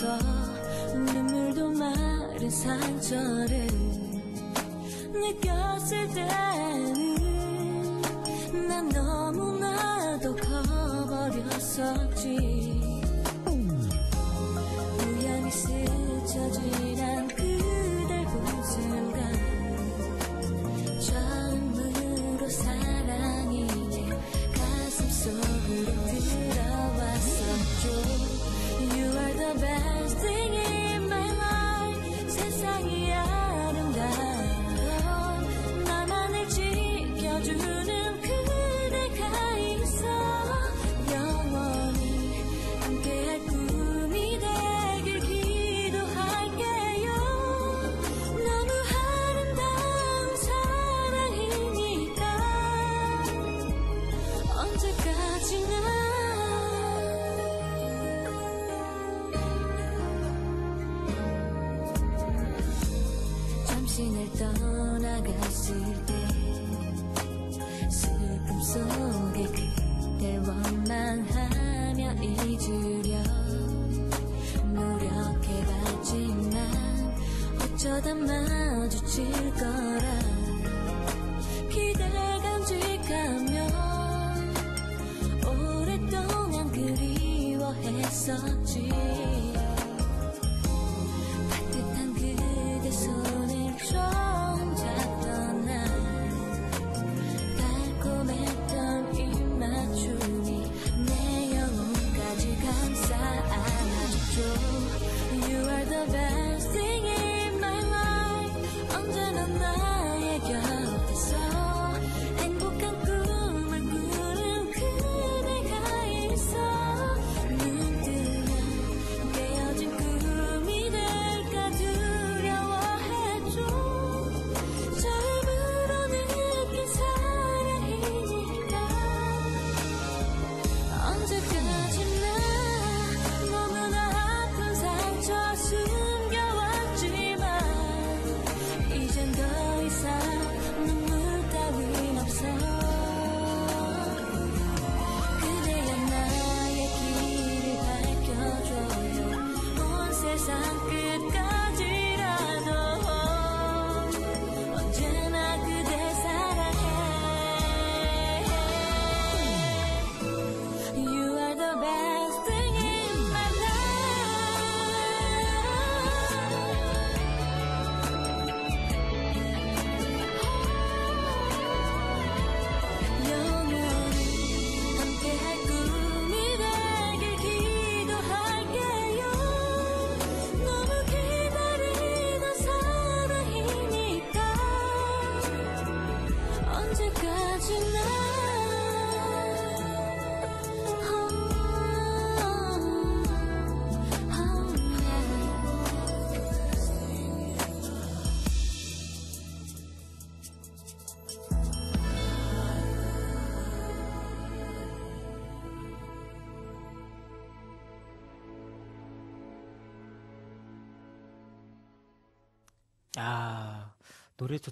없어. 눈물도 마른 상처를 느꼈을 때는 당신을 떠나갔을 때 슬픔 속에 그대 원망하며 잊으려 노력해봤지만 어쩌다 마주칠 거라 아, 노래 좋